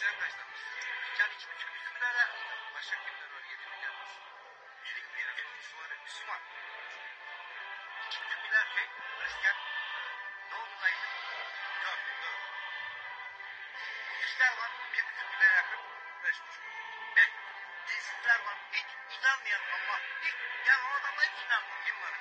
Sen kaç tanısın? Dükkan iki buçuk Müslümanlar yakında. Başka kimler var yetim gelmez? Bilik bir yöneticisi var Müslüman. İki buçuk şey Hristiyan. Ne dayı? Dört, dört, Budistler var. Bir buçuk milyar yakın. beş buçuk. Beş. Dinsizler var. Hiç inanmayan Allah. Hiç. Yani o adamlar hiç inanmıyor. Kim var?